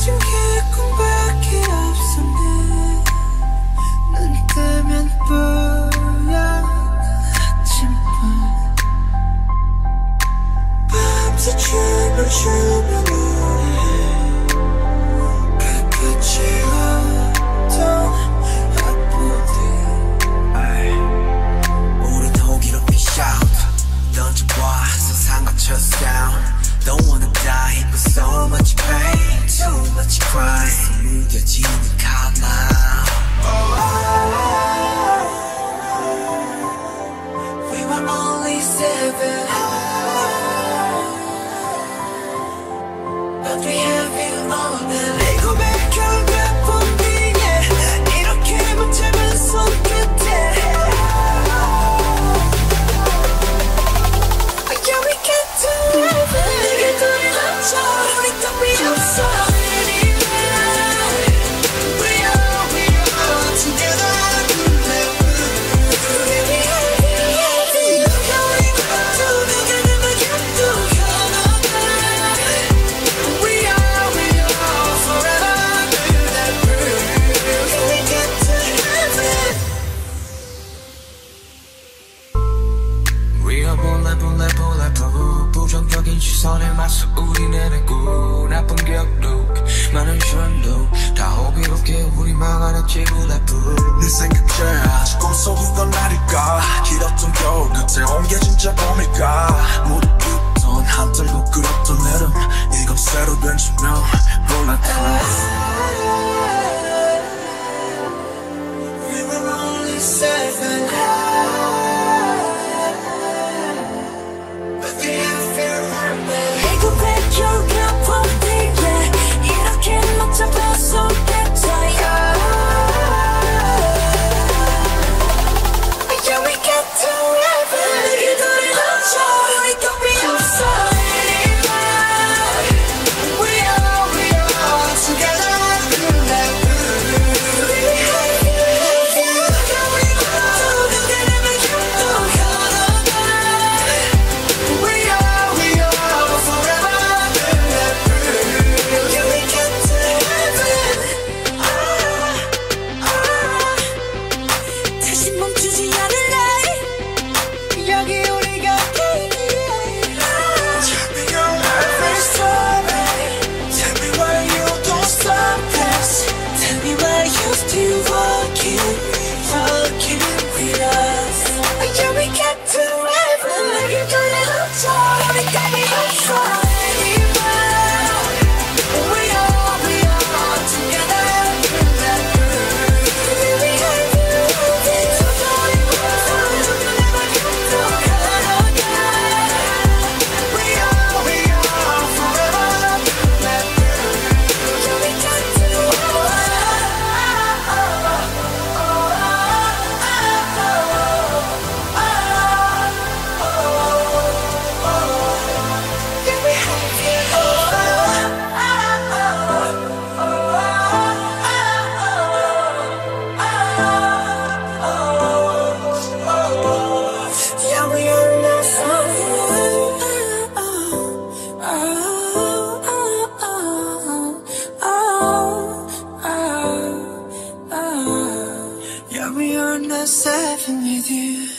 가진 게 꿈밖에 없었네. 눈 뜨면 뽀얀 아침밤 밤새 춤을 추 seven 시선에 맞서 우리내내고 나쁜 기억도 많은 시련도 다 호기롭게 우리 망하는 지구래프 네 생각에 꿈속인 건 아닐까? 길었던 겨울 끝에 온 게 진짜 봄일까 you We are not seven with you.